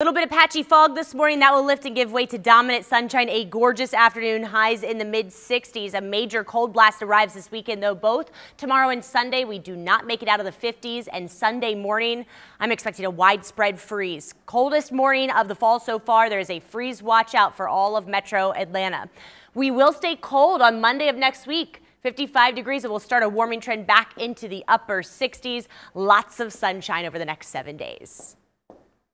A little bit of patchy fog this morning that will lift and give way to dominant sunshine. A gorgeous afternoon, highs in the mid 60s. A major cold blast arrives this weekend, though both tomorrow and Sunday we do not make it out of the 50s. And Sunday morning, I'm expecting a widespread freeze. Coldest morning of the fall so far. There is a freeze watch out for all of metro Atlanta. We will stay cold on Monday of next week. 55 degrees. It will start a warming trend back into the upper 60s. Lots of sunshine over the next seven days.